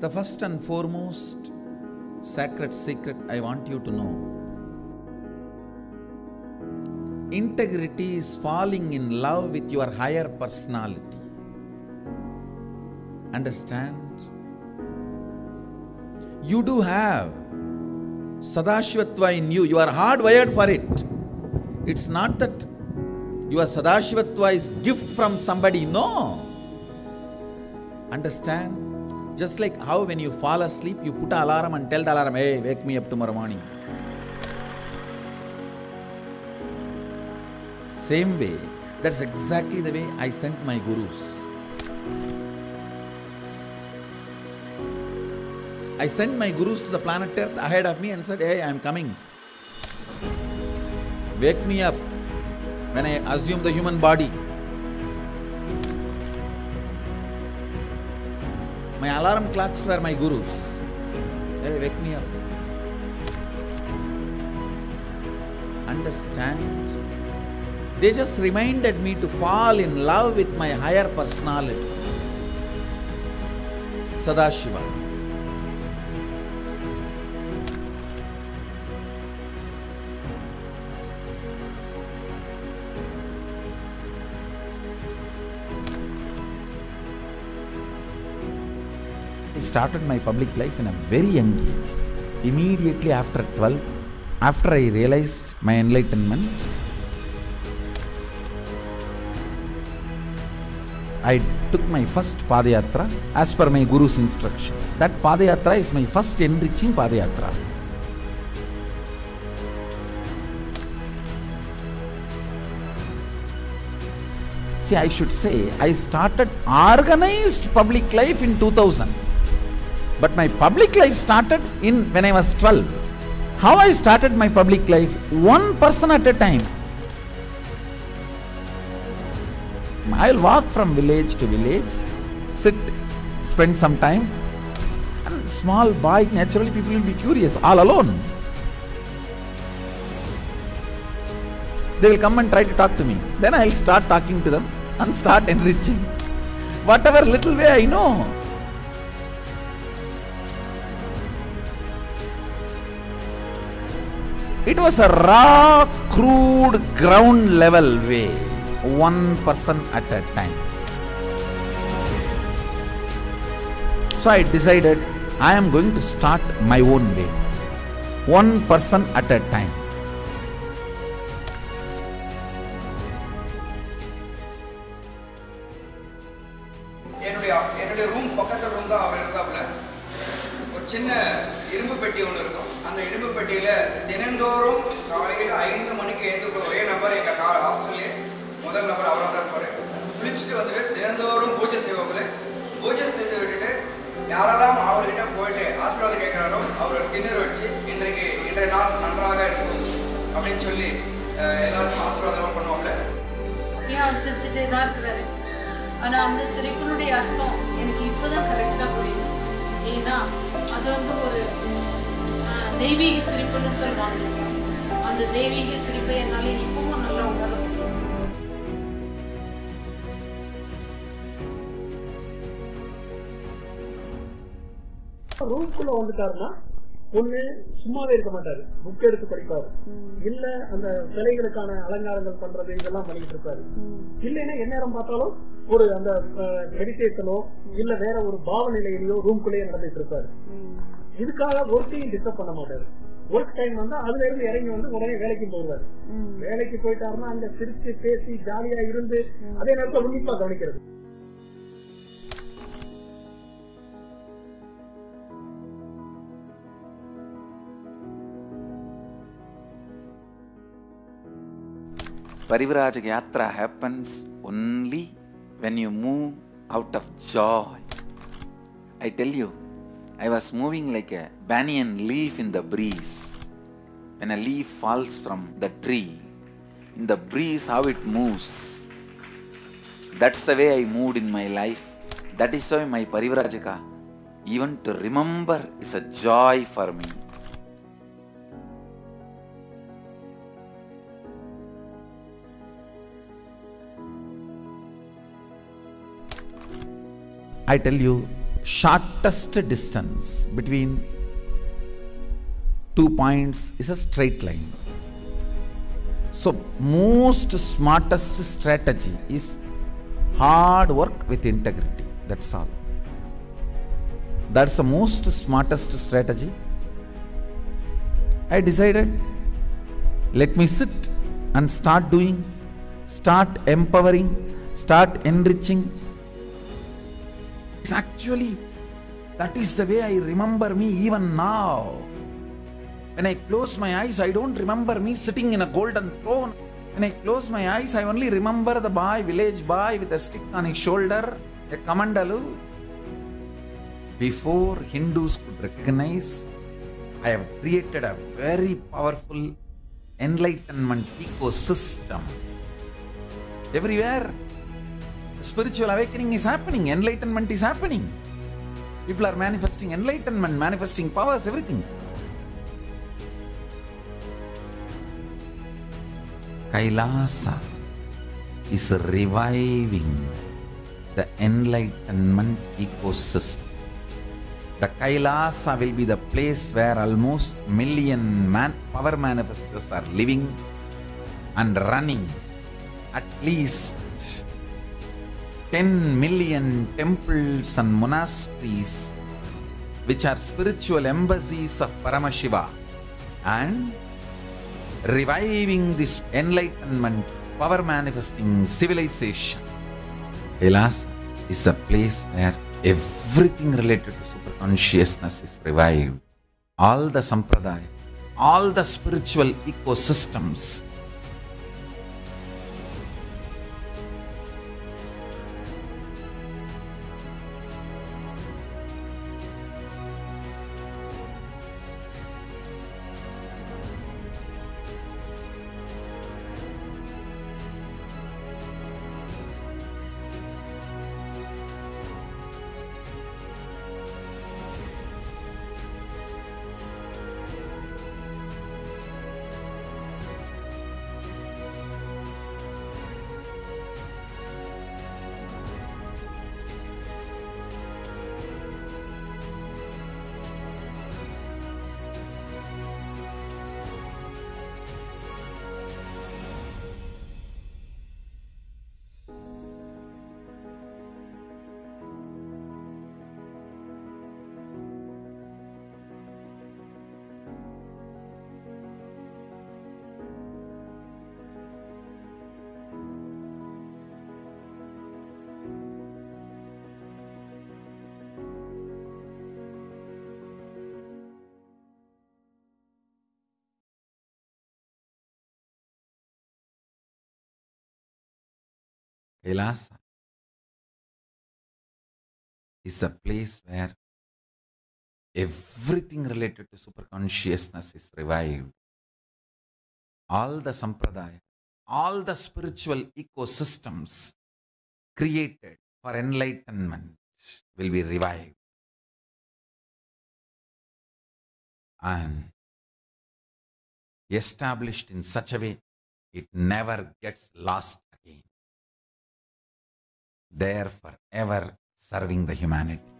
The first and foremost sacred secret I want you to know integrity is falling in love with your higher personality. Understand? You do have Sadashivatva in you, you are hardwired for it. It's not that your Sadashivatva is gift from somebody, no. Understand? Just like how when you fall asleep, you put an alarm and tell the alarm, hey, wake me up tomorrow morning. Same way, that's exactly the way I sent my gurus. I sent my gurus to the planet Earth ahead of me and said, Hey, I am coming. Wake me up when I assume the human body. My alarm clocks were my gurus. Hey, wake me up. Understand? They just reminded me to fall in love with my higher personality. Sadashiva. Started my public life in a very young age. Immediately after 12, after I realized my enlightenment, I took my first Padayatra as per my Guru's instruction. That Padayatra is my first enriching Padayatra. See, I should say, I started organized public life in 2000. But my public life started in when I was 12. How I started my public life? One person at a time. I'll walk from village to village, sit, spend some time, and small boy, naturally people will be curious, all alone. They will come and try to talk to me. Then I'll start talking to them and start enriching. Whatever little way I know. It was a raw, crude, ground level way, one person at a time. So I decided I am going to start my own way, one person at a time. இரும்பு பெட்டி ஒன்று இருக்கும். அந்த இரும்பு பெட்டியில் தினந்தோறும் காலையில் ஐந்து மணிக்கு எழுந்து ஒரே நபர் எங்கள் கார் ஹாஸ்டல்லே முதல் நபர் அவராக தான் இருப்பார். குளிச்சுட்டு வந்துட்டு தினந்தோறும் பூஜை செய்வாப்புல. பூஜை செய்து விட்டுட்டு யாரெல்லாம் அவர்கிட்ட போயிட்டு ஆசீர்வாதம் கேட்குறாரோ அவர் திண்ணர் வச்சு இன்றைக்கு இன்றைய நாள் நன்றாக இருக்கும் அப்படின்னு சொல்லி எல்லாருக்கும் ஆசீர்வாதம் பண்ணுவாப்புல. ஏன் அவர் சிரிச்சுட்டே தான் இருக்கிறாரு? ஆனால் அந்த சிரிப்பினுடைய அர்த்தம் எனக்கு இப்போதான் கரெக்டாக புரியுது. ஏன்னா அது வந்து ஒரு தெய்வீக சிரிப்புன்னு சொல்லுவாங்க? அந்த தெய்வீக சிரிப்பை என்னால் இப்பவும் நல்லா உணர முடியும். ரூம்குள்ள வந்துட்டாருன்னா ஒண்ணு சும்மாவே இருக்க மாட்டாரு. புக் எடுத்து படிப்பாரு. இல்ல அந்த சிலைகளுக்கான அலங்காரங்கள் பண்றது இதெல்லாம் பண்ணிட்டு இருப்பாரு. இல்லைன்னா எந்நேரம் பார்த்தாலும் ஒரு அந்த மெடிடேஷனோ இல்ல வேற ஒரு பாவநிலையிலயோ ரூம்குள்ளேயே நடந்துட்டு இருப்பாரு. இதுக்காக ஒர்க்கையும் டிஸ்டர்ப் பண்ண மாட்டாரு. ஒர்க் டைம் வந்தா அதுல இருந்து இறங்கி வந்து உடனே வேலைக்கு போடுவாரு வேலைக்கு போயிட்டாருன்னா அங்க சிரிச்சு பேசி ஜாலியா இருந்து அதே நேரத்துல உன்னிப்பா கவனிக்கிறது. Parivrajak Yatra happens only when you move out of joy. I tell you, I was moving like a banyan leaf in the breeze. When a leaf falls from the tree, in the breeze, how it moves. That's the way I moved in my life. That is why my Parivrajaka, even to remember, is a joy for me. I tell you, shortest distance between two points is a straight line. So, most smartest strategy is hard work with integrity. That's all. That's the most smartest strategy. I decided let me sit and start doing, start empowering, start enriching. It's actually that is the way I remember me even now. When I close my eyes, I don't remember me sitting in a golden throne. When I close my eyes, I only remember the boy, village boy with a stick on his shoulder, a kamandalu. Before Hindus could recognize, I have created a very powerful enlightenment ecosystem. Everywhere, spiritual awakening is happening, enlightenment is happening. People are manifesting enlightenment, manifesting powers, everything. Kailasa is reviving the enlightenment ecosystem. The Kailasa will be the place where almost million man power manifestors are living and running. At least 10 million temples and monasteries which are spiritual embassies of Paramashiva and reviving this enlightenment power manifesting civilization. Kailas is a place where everything related to super consciousness is revived. All the sampradaya, all the spiritual ecosystems. Kailasa is a place where everything related to super consciousness is revived. All the sampradaya, all the spiritual ecosystems created for enlightenment will be revived. And established in such a way it never gets lost. There forever serving the humanity.